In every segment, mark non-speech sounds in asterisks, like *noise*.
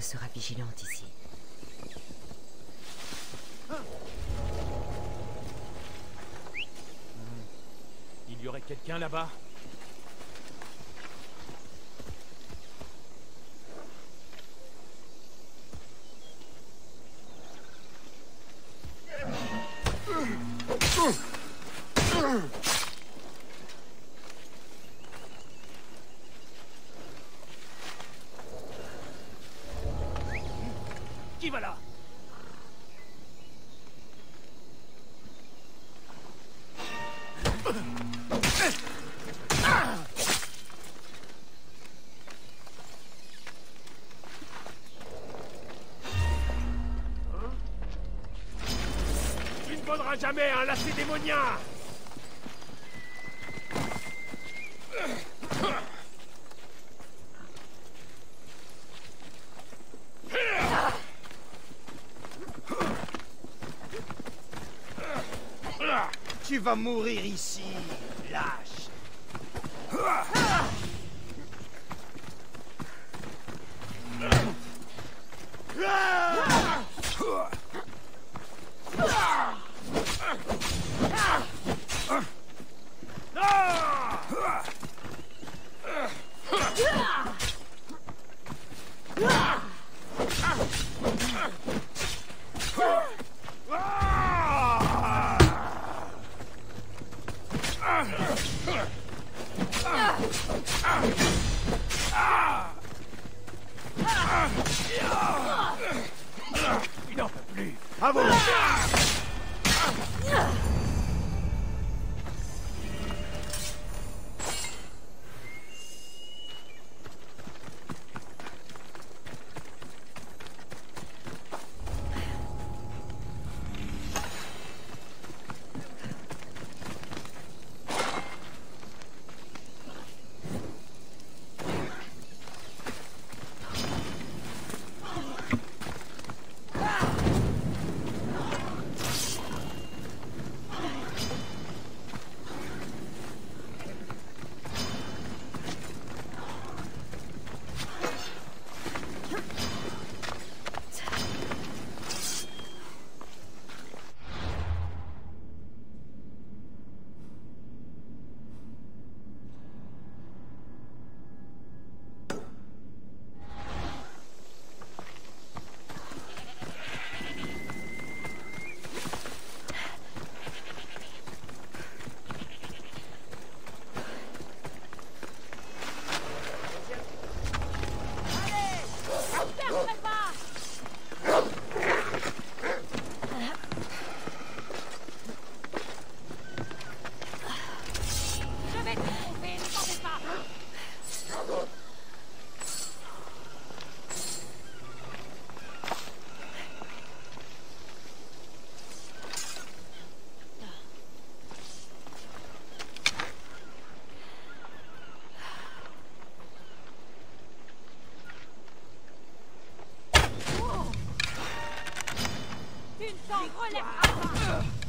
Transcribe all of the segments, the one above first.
sera vigilante ici. Il y aurait quelqu'un là-bas? Tu ne voleras jamais un lacédémonien vas mourir ici, Tu ne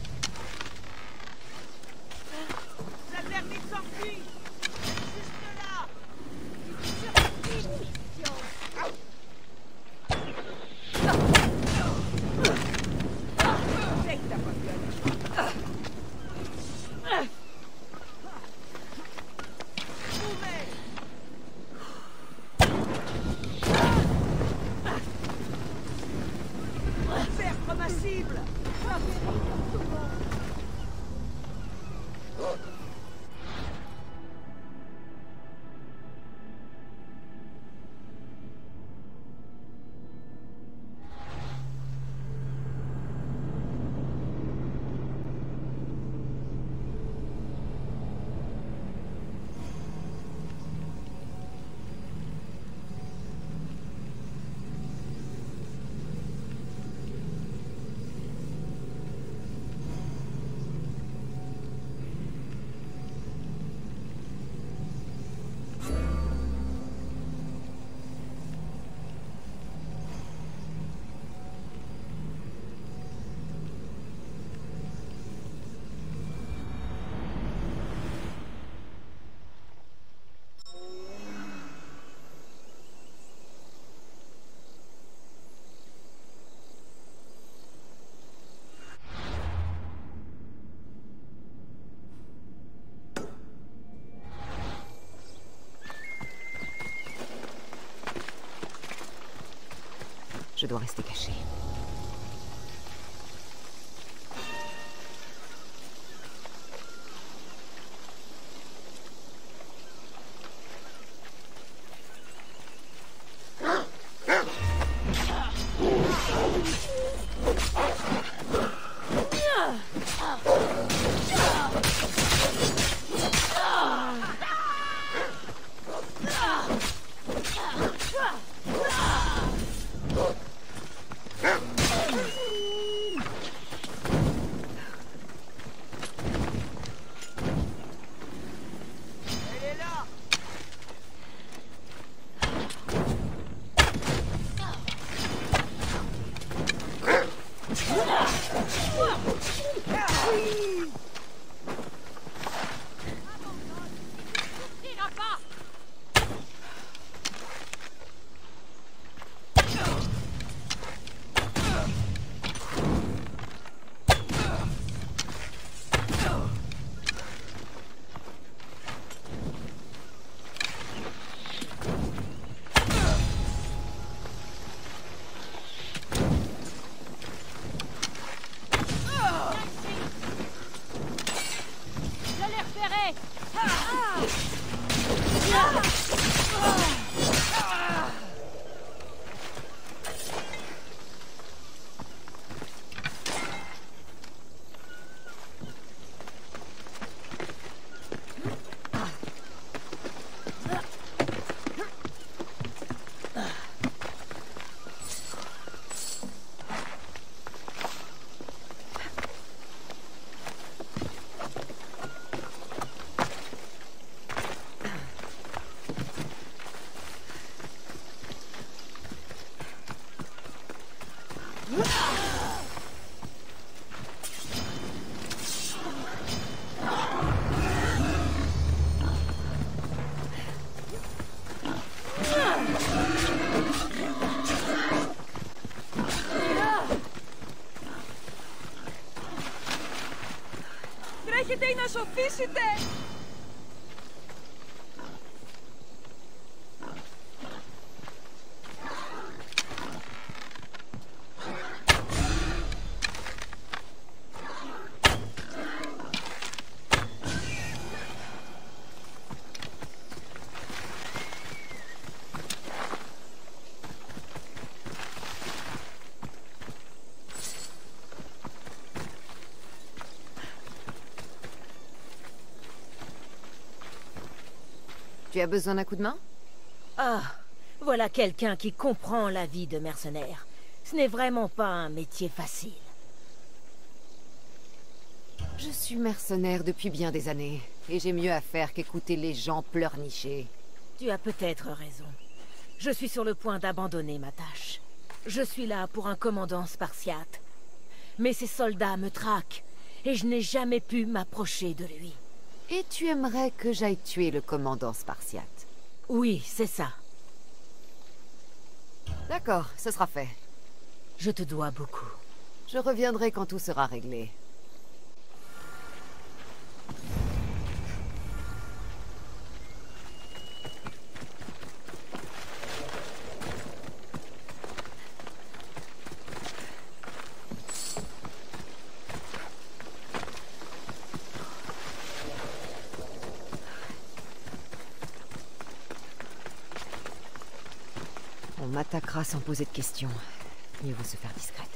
Je dois rester caché. να σωθήσετε! Tu as besoin d'un coup de main Ah, voilà quelqu'un qui comprend la vie de mercenaire. Ce n'est vraiment pas un métier facile. Je suis mercenaire depuis bien des années, et j'ai mieux à faire qu'écouter les gens pleurnicher. Tu as peut-être raison. Je suis sur le point d'abandonner ma tâche. Je suis là pour un commandant spartiate. Mais ces soldats me traquent, et je n'ai jamais pu m'approcher de lui. Et tu aimerais que j'aille tuer le commandant spartiate? Oui, c'est ça. D'accord, ce sera fait. Je te dois beaucoup. Je reviendrai quand tout sera réglé. On m'attaquera sans poser de questions. Mieux vaut se faire discrète.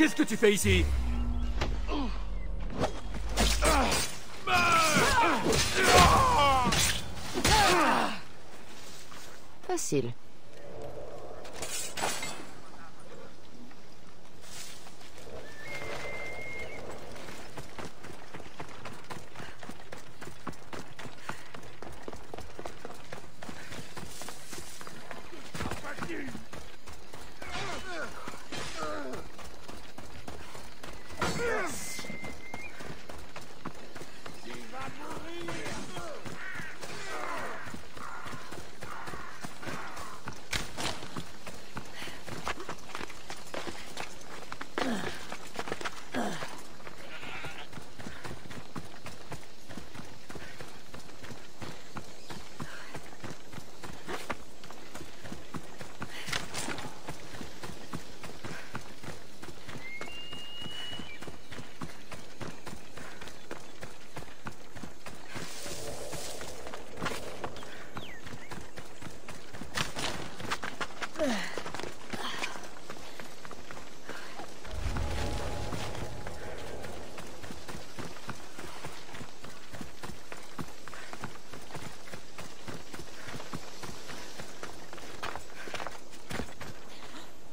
Qu'est-ce que tu fais ici Facile.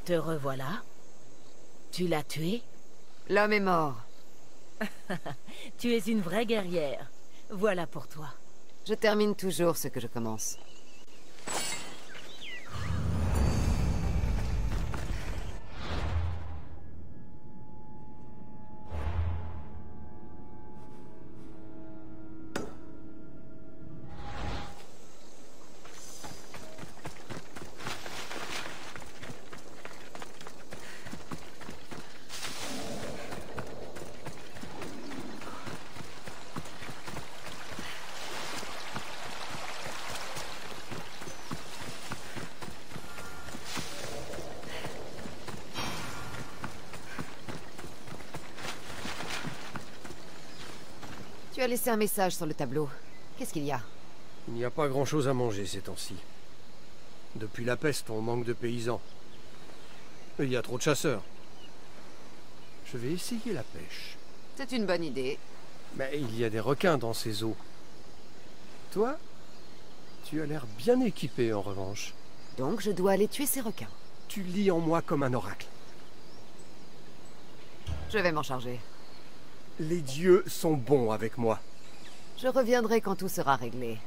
Te revoilà. Tu l'as tué L'homme est mort. *laughs* Tu es une vraie guerrière. Voilà pour toi. Je termine toujours ce que je commence. As laissé un message sur le tableau. Qu'est-ce qu'il y a? Il n'y a pas grand-chose à manger ces temps-ci. Depuis la peste, on manque de paysans. Il y a trop de chasseurs. Je vais essayer la pêche. C'est une bonne idée. Mais il y a des requins dans ces eaux. Toi, tu as l'air bien équipé en revanche. Donc je dois aller tuer ces requins. Tu lis en moi comme un oracle. Je vais m'en charger. Les dieux sont bons avec moi. Je reviendrai quand tout sera réglé.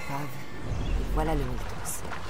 L'épave. Voilà le Mythos.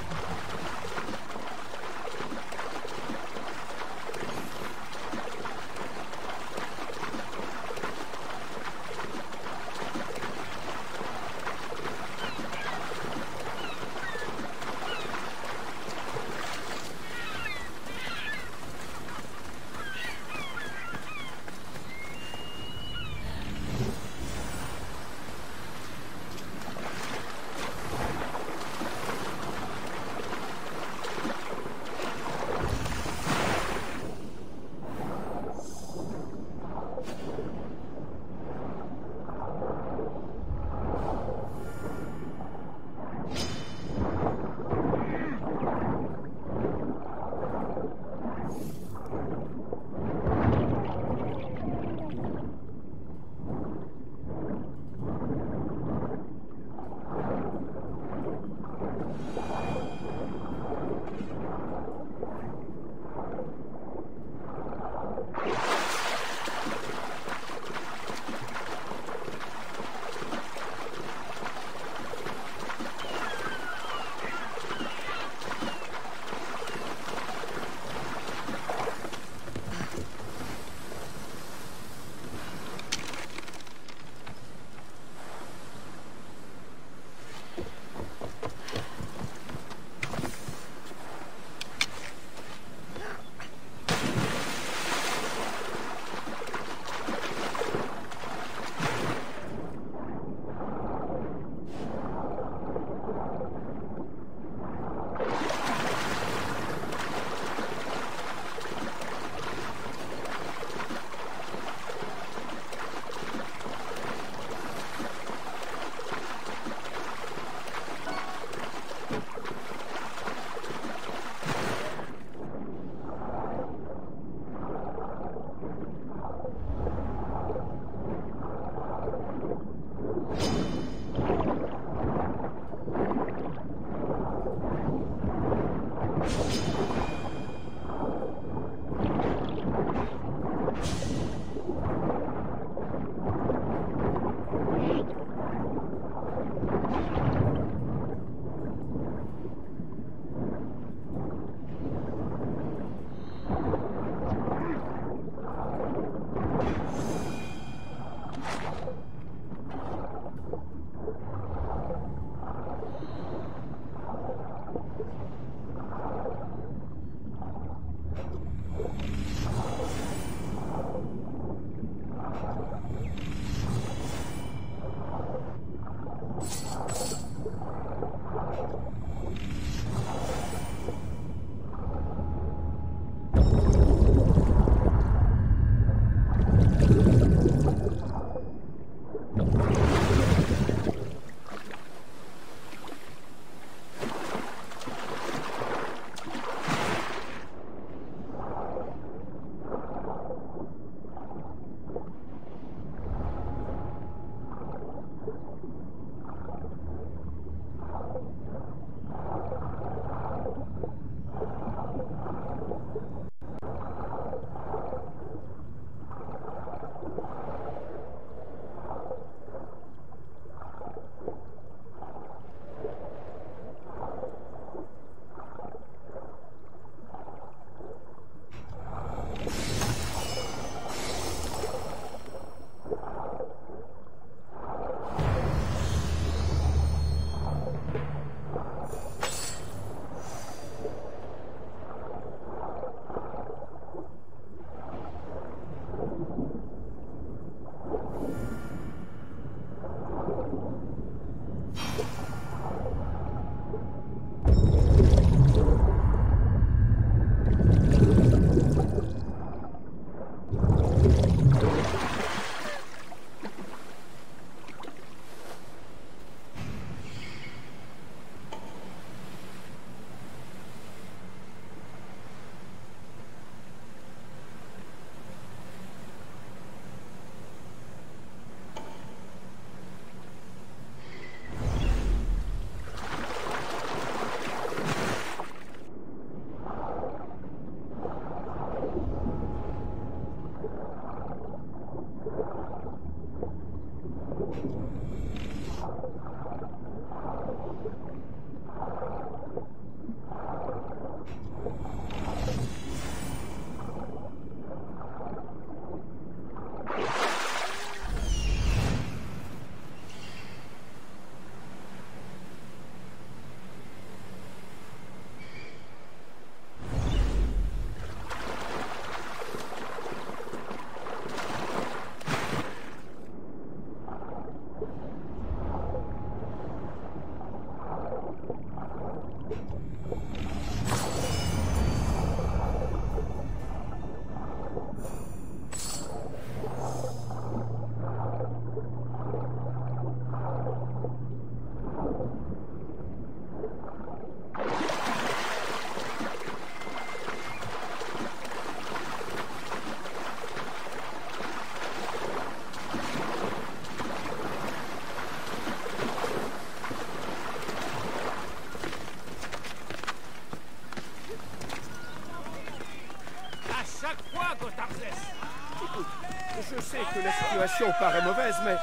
Que la situation paraît mauvaise, mais...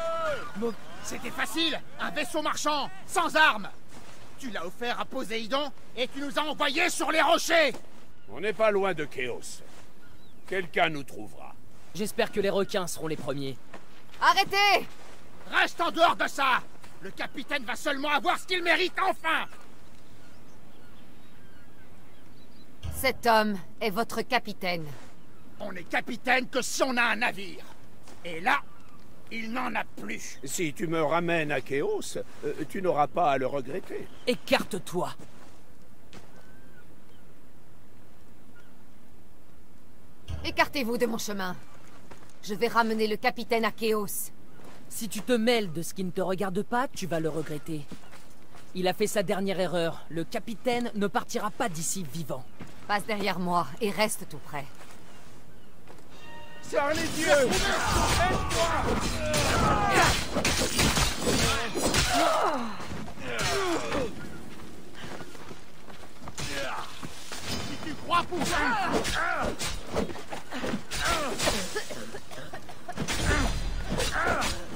C'était facile Un vaisseau marchand, sans armes Tu l'as offert à Poséidon et tu nous as envoyés sur les rochers On n'est pas loin de Chaos. Quelqu'un nous trouvera. J'espère que les requins seront les premiers. Arrêtez Reste en dehors de ça Le capitaine va seulement avoir ce qu'il mérite enfin Cet homme est votre capitaine. On est capitaine que si on a un navire. Et là, il n'en a plus. Si tu me ramènes à Chaos, euh, tu n'auras pas à le regretter. Écarte-toi Écartez-vous de mon chemin. Je vais ramener le capitaine à Chaos. Si tu te mêles de ce qui ne te regarde pas, tu vas le regretter. Il a fait sa dernière erreur. Le capitaine ne partira pas d'ici vivant. Passe derrière moi et reste tout près. Serre les yeux Si tu crois pouvoir... Quel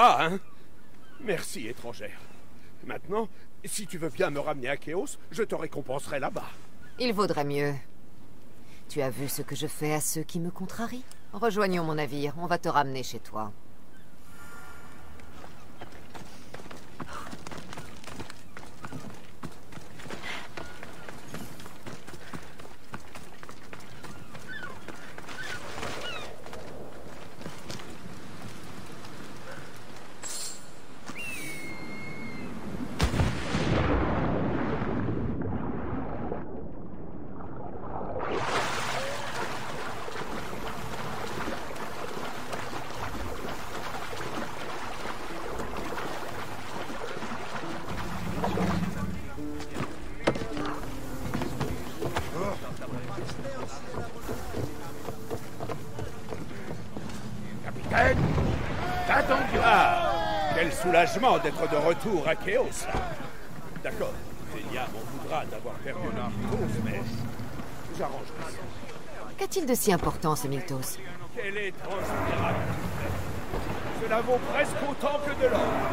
hein Merci, étrangère. Maintenant, si tu veux bien me ramener à Chaos, je te récompenserai là-bas. Il vaudrait mieux. Tu as vu ce que je fais à ceux qui me contrarient? Rejoignons mon navire, on va te ramener chez toi. Capitaine T'attendu Ah Quel soulagement d'être de retour à Chaos D'accord, Zélia m'en voudra d'avoir perdu Mythos, mais j'arrangerai ça. Qu'a-t-il de si important, ce Miltos Quel étrange miracle? Cela vaut presque autant que de l'or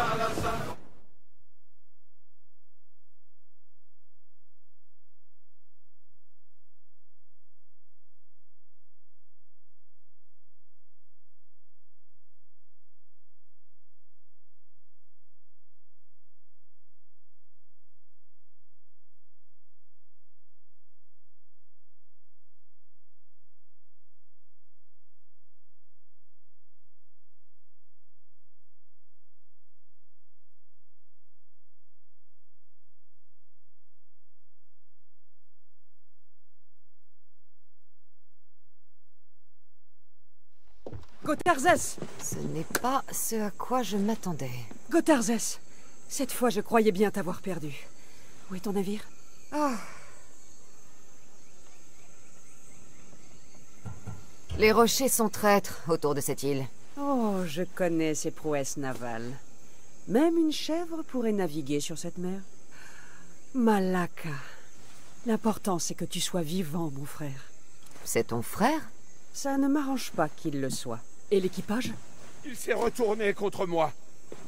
감사합니다. Gotharzès Ce n'est pas ce à quoi je m'attendais. Gotharzès Cette fois, je croyais bien t'avoir perdu. Où est ton navire? Les rochers sont traîtres autour de cette île. Oh, je connais ces prouesses navales. Même une chèvre pourrait naviguer sur cette mer. Malaka. L'important, c'est que tu sois vivant, mon frère. C'est ton frère? Ça ne m'arrange pas qu'il le soit. Et l'équipage Il s'est retourné contre moi.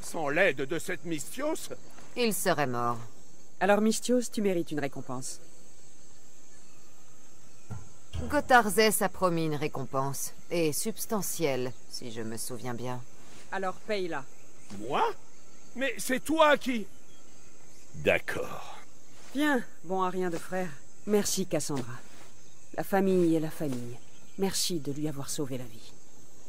Sans l'aide de cette Mystios, Il serait mort. Alors, Mystios, tu mérites une récompense. Gotharzès a promis une récompense. Et substantielle, si je me souviens bien. Alors, paye-la. moi? Mais c'est toi qui... D'accord. Bien, bon à rien de frère. Merci, Cassandra. La famille est la famille. Merci de lui avoir sauvé la vie.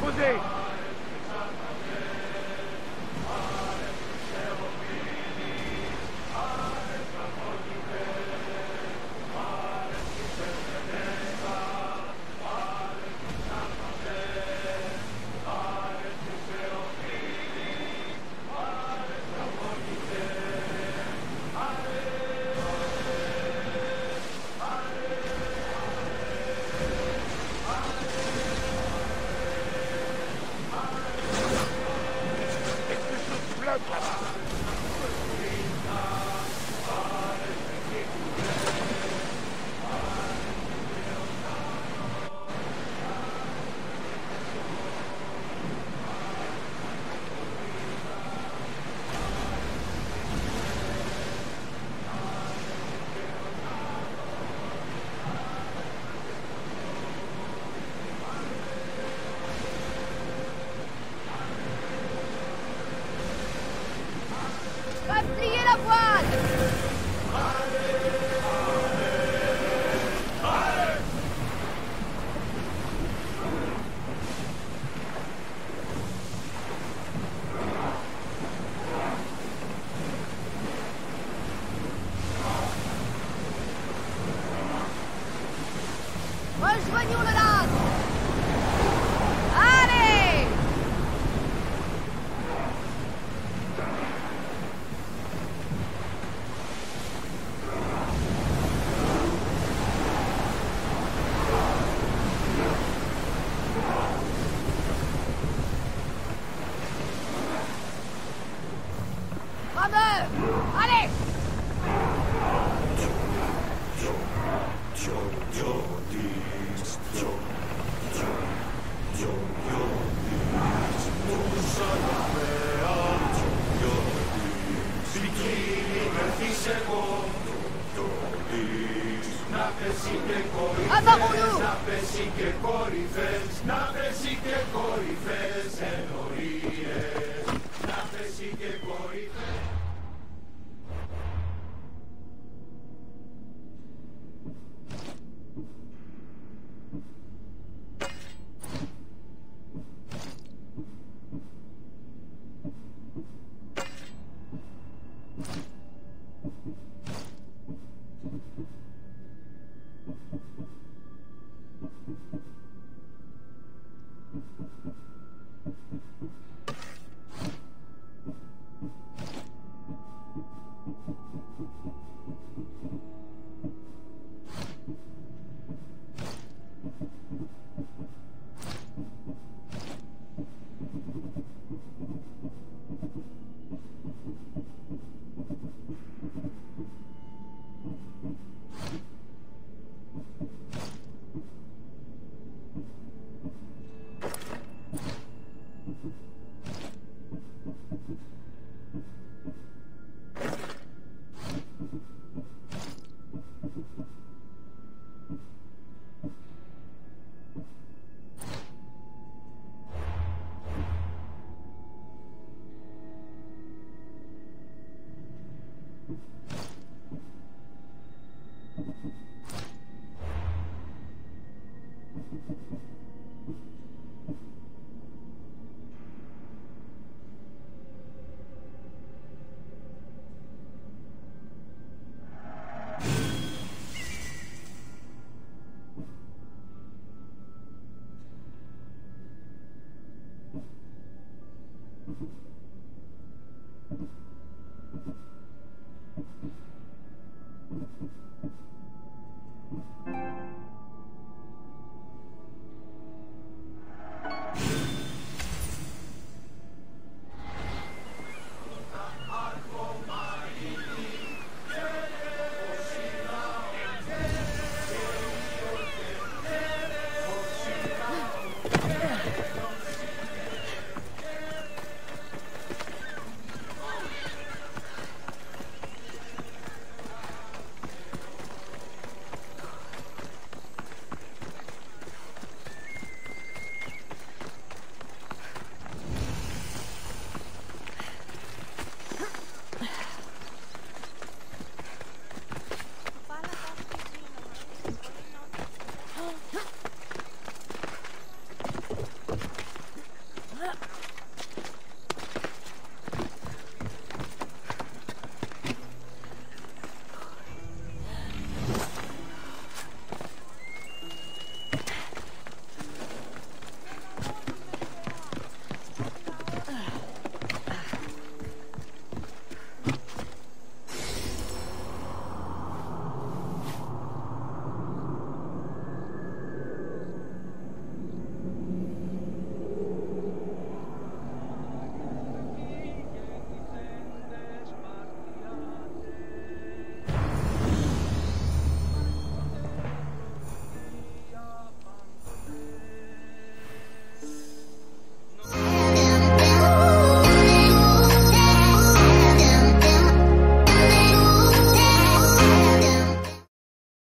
Fuzis!